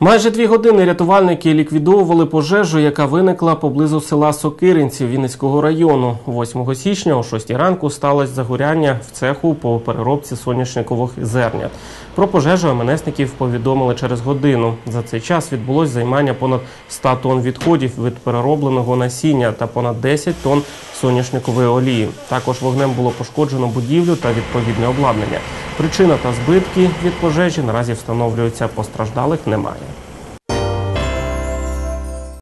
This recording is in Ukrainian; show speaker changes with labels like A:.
A: Майже дві години рятувальники ліквідовували пожежу, яка виникла поблизу села Сокиринці Вінницького району. 8 січня о 6 ранку сталося загоряння в цеху по переробці соняшникових зернят. Про пожежу МНСників повідомили через годину. За цей час відбулось займання понад 100 тонн відходів від переробленого насіння та понад 10 тонн соняшникової олії. Також вогнем було пошкоджено будівлю та відповідне обладнання. Причина та збитки від пожежі наразі встановлюються. Постраждалих немає.